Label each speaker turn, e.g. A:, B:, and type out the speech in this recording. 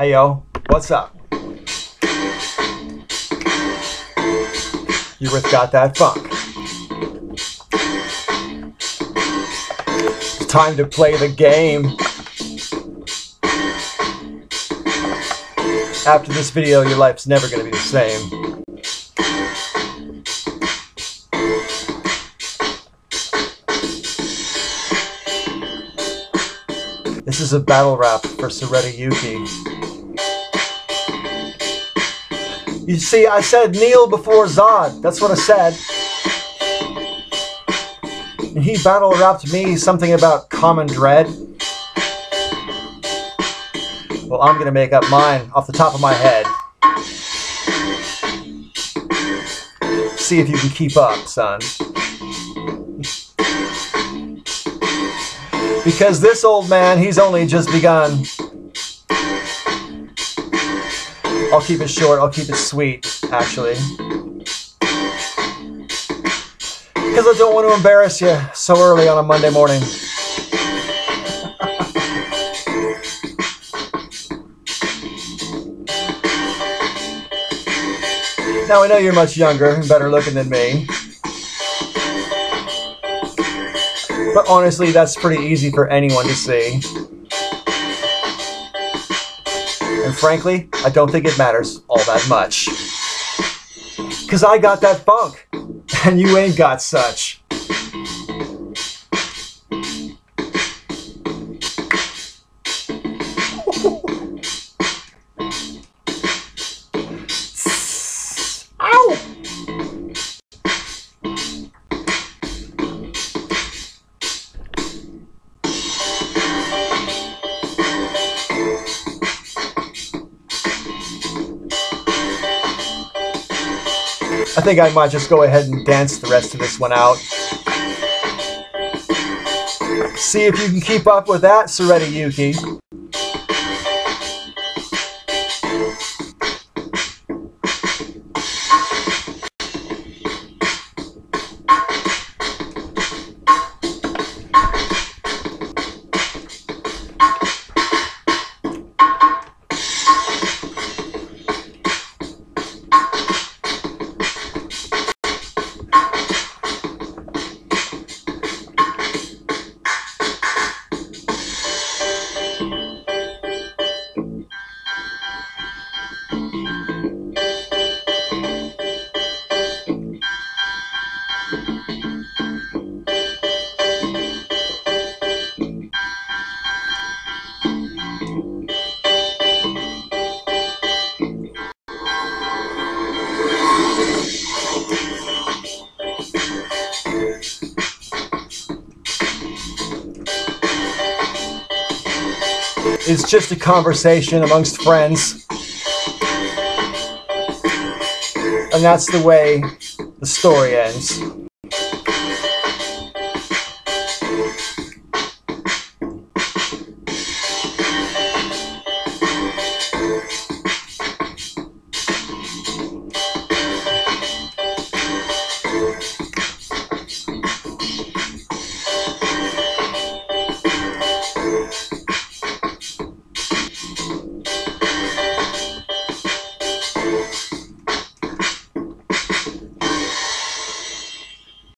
A: Hey yo, what's up? You with Got That Funk. Time to play the game. After this video, your life's never gonna be the same. This is a battle rap for Soreta Yuki. You see, I said kneel before Zod. That's what I said. And he battle rapped me something about common dread. Well, I'm gonna make up mine off the top of my head. See if you can keep up, son. Because this old man, he's only just begun. I'll keep it short, I'll keep it sweet, actually. Because I don't want to embarrass you so early on a Monday morning. now, I know you're much younger and better looking than me. But honestly, that's pretty easy for anyone to see. And frankly, I don't think it matters all that much. Cause I got that funk, and you ain't got such. I think I might just go ahead and dance the rest of this one out. See if you can keep up with that, Soreta Yuki. It's just a conversation amongst friends. And that's the way the story ends.